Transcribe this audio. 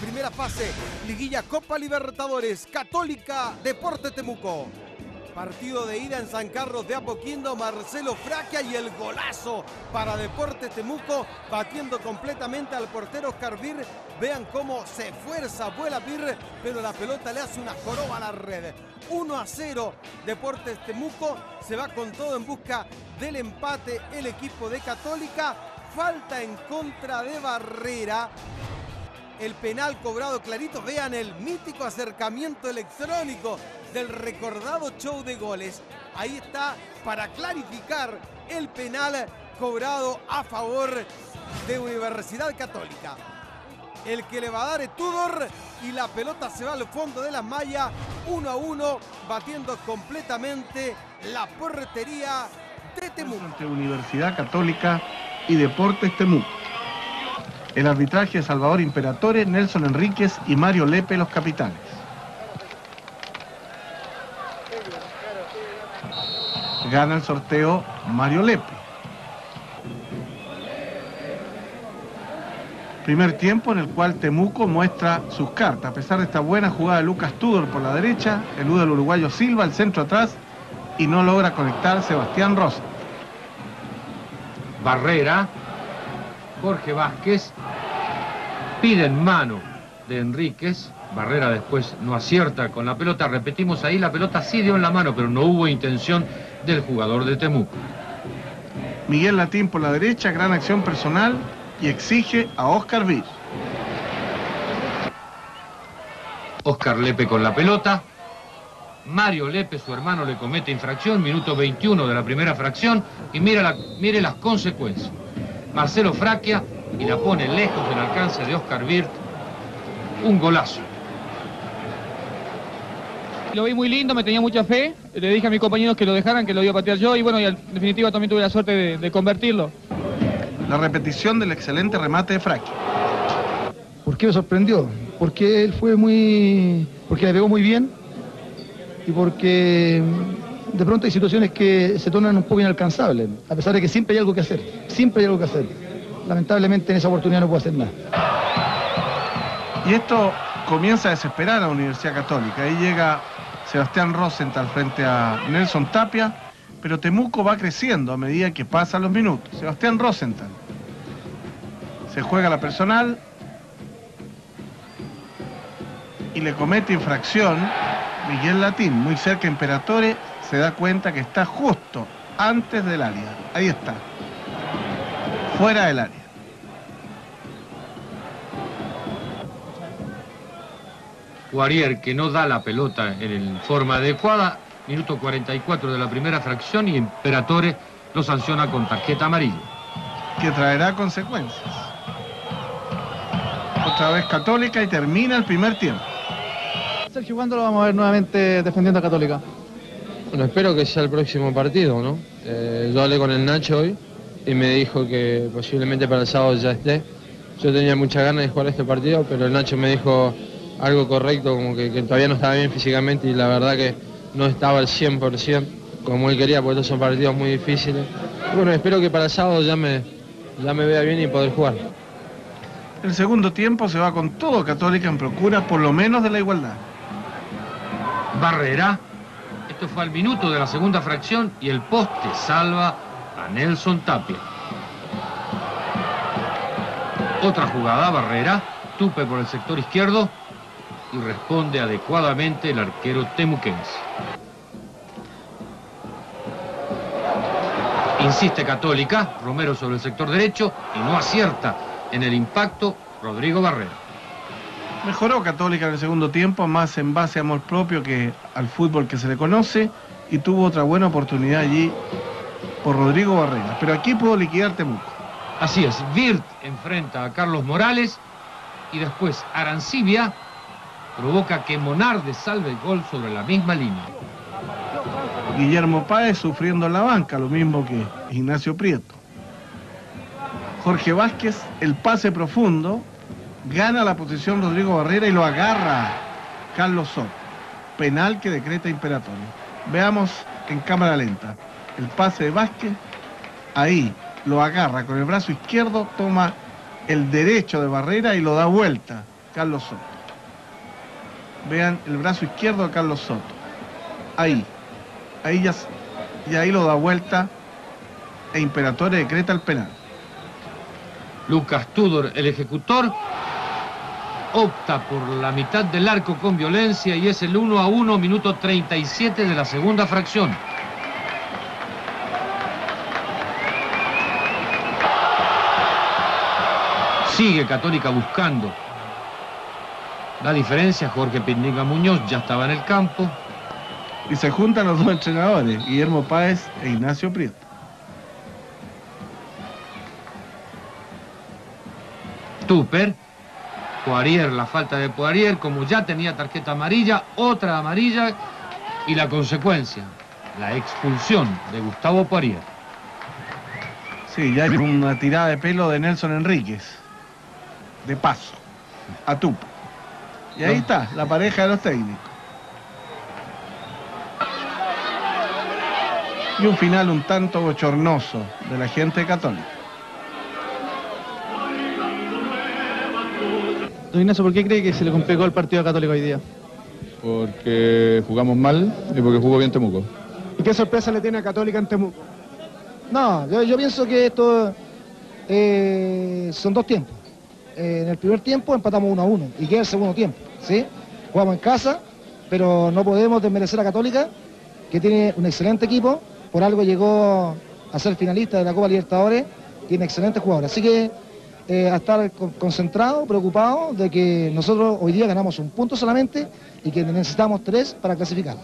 Primera fase, Liguilla Copa Libertadores, Católica, Deporte Temuco. Partido de ida en San Carlos de Apoquindo, Marcelo Fraquia y el golazo para Deportes Temuco, batiendo completamente al portero Oscar Vir. Vean cómo se esfuerza, vuela Vir, pero la pelota le hace una joroba a la red. 1 a 0, Deportes Temuco se va con todo en busca del empate el equipo de Católica. Falta en contra de Barrera el penal cobrado clarito. Vean el mítico acercamiento electrónico del recordado show de goles. Ahí está para clarificar el penal cobrado a favor de Universidad Católica. El que le va a dar es Tudor y la pelota se va al fondo de la malla, 1 a 1, batiendo completamente la portería de Temuco. Entre Universidad Católica y Deportes Temuco. El arbitraje de Salvador Imperatore, Nelson Enríquez y Mario Lepe los capitanes. Gana el sorteo Mario Lepe. Primer tiempo en el cual Temuco muestra sus cartas. A pesar de esta buena jugada de Lucas Tudor por la derecha, elude el uruguayo Silva, el centro atrás y no logra conectar Sebastián Rosa. Barrera, Jorge Vázquez, piden mano de Enríquez, Barrera después no acierta con la pelota, repetimos ahí, la pelota sí dio en la mano, pero no hubo intención del jugador de Temuco. Miguel Latín por la derecha, gran acción personal y exige a Oscar Vir. Oscar Lepe con la pelota. Mario Lepe, su hermano, le comete infracción, minuto 21 de la primera fracción, y mira la, mire las consecuencias. Marcelo Fraquia y la pone lejos del alcance de Oscar Virt. Un golazo. Lo vi muy lindo, me tenía mucha fe. Le dije a mis compañeros que lo dejaran, que lo iba a patear yo y bueno, y en definitiva también tuve la suerte de, de convertirlo. La repetición del excelente remate de Fraquia. ¿Por qué me sorprendió? Porque él fue muy... porque le pegó muy bien y porque de pronto hay situaciones que se tornan un poco inalcanzables, a pesar de que siempre hay algo que hacer, siempre hay algo que hacer. Lamentablemente en esa oportunidad no puedo hacer nada. Y esto comienza a desesperar a la Universidad Católica. Ahí llega Sebastián Rosenthal frente a Nelson Tapia, pero Temuco va creciendo a medida que pasan los minutos. Sebastián Rosenthal. Se juega la personal y le comete infracción Miguel Latín, muy cerca Imperatore, se da cuenta que está justo antes del área. Ahí está. Fuera del área. Guarier que no da la pelota en forma adecuada. Minuto 44 de la primera fracción y Imperatore lo sanciona con tarjeta amarilla. Que traerá consecuencias. Otra vez Católica y termina el primer tiempo. Sergio, ¿cuándo lo vamos a ver nuevamente defendiendo a Católica? Bueno, espero que sea el próximo partido, ¿no? Eh, yo hablé con el Nacho hoy y me dijo que posiblemente para el sábado ya esté. Yo tenía muchas ganas de jugar este partido, pero el Nacho me dijo algo correcto, como que, que todavía no estaba bien físicamente y la verdad que no estaba al 100% como él quería, porque estos son partidos muy difíciles. Bueno, espero que para el sábado ya me, ya me vea bien y poder jugar. El segundo tiempo se va con todo Católica en procura por lo menos de la igualdad. Barrera. Esto fue al minuto de la segunda fracción y el poste salva a Nelson Tapia. Otra jugada, Barrera, tupe por el sector izquierdo y responde adecuadamente el arquero temuquense. Insiste Católica, Romero sobre el sector derecho y no acierta en el impacto Rodrigo Barrera. Mejoró Católica en el segundo tiempo, más en base a amor propio que al fútbol que se le conoce, y tuvo otra buena oportunidad allí por Rodrigo Barrera. Pero aquí pudo liquidar Temuco. Así es, Virt enfrenta a Carlos Morales y después Arancibia provoca que Monarde salve el gol sobre la misma línea. Guillermo Páez sufriendo en la banca, lo mismo que Ignacio Prieto. Jorge Vázquez, el pase profundo, gana la posición Rodrigo Barrera y lo agarra Carlos Soto. Penal que decreta Imperatorio. Veamos en cámara lenta. El pase de Vázquez, ahí lo agarra con el brazo izquierdo, toma el derecho de Barrera y lo da vuelta. Carlos Soto. Vean el brazo izquierdo de Carlos Soto. Ahí. Ahí ya, y ahí lo da vuelta e Imperatore decreta el penal. Lucas Tudor, el ejecutor, opta por la mitad del arco con violencia y es el 1 a 1, minuto 37 de la segunda fracción. Sigue Católica buscando. La diferencia, Jorge Pindiga Muñoz ya estaba en el campo. Y se juntan los dos entrenadores, Guillermo Páez e Ignacio Prieto. Tupper. Poirier, la falta de Poirier, como ya tenía tarjeta amarilla, otra amarilla y la consecuencia, la expulsión de Gustavo Poirier. Sí, ya hay una tirada de pelo de Nelson Enríquez. De paso. A Tupo. Y ahí está, la pareja de los técnicos. Y un final un tanto bochornoso de la gente católica. Don Ignacio, ¿por qué cree que se le complicó el partido a Católico hoy día? Porque jugamos mal y porque jugó bien Temuco. ¿Y qué sorpresa le tiene a Católica en Temuco? No, yo, yo pienso que esto eh, son dos tiempos. Eh, en el primer tiempo empatamos 1 a 1 y queda el segundo tiempo, ¿sí? Jugamos en casa, pero no podemos desmerecer a Católica, que tiene un excelente equipo, por algo llegó a ser finalista de la Copa Libertadores, tiene excelentes jugadores. Así que eh, a estar con- concentrado, preocupado de que nosotros hoy día ganamos un punto solamente y que necesitamos tres para clasificar.